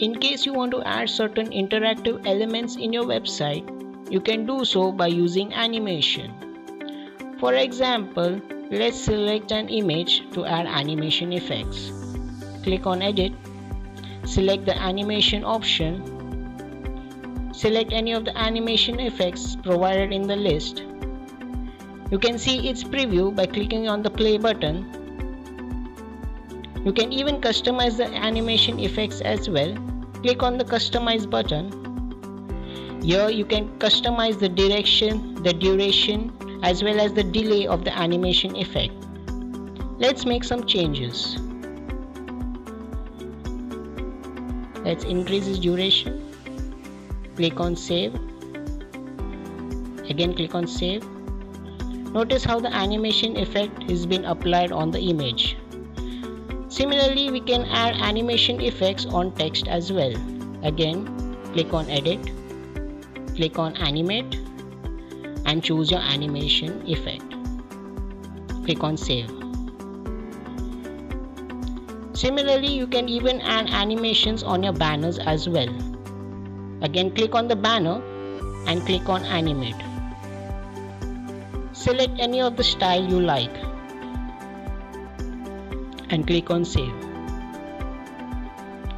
In case you want to add certain interactive elements in your website, you can do so by using animation. For example, let's select an image to add animation effects. Click on edit, select the animation option, select any of the animation effects provided in the list. You can see its preview by clicking on the play button. You can even customize the animation effects as well. Click on the customize button here you can customize the direction, the duration as well as the delay of the animation effect. Let's make some changes. Let's increase its duration. Click on save. Again click on save. Notice how the animation effect has been applied on the image. Similarly, we can add animation effects on text as well. Again, click on edit click on animate and choose your animation effect. Click on save. Similarly you can even add animations on your banners as well. Again click on the banner and click on animate. Select any of the style you like and click on save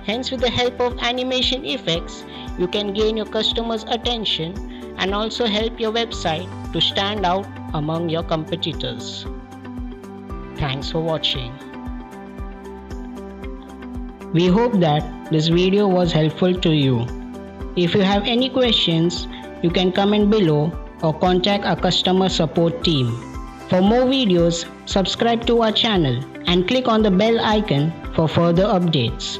hence with the help of animation effects you can gain your customers' attention and also help your website to stand out among your competitors. Thanks for watching. We hope that this video was helpful to you. If you have any questions, you can comment below or contact our customer support team. For more videos, subscribe to our channel and click on the bell icon for further updates.